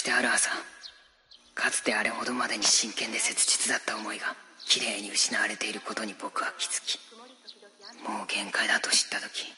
してある朝かつてあれほどまでに真剣で切実だった思いがきれいに失われていることに僕は気づきもう限界だと知った時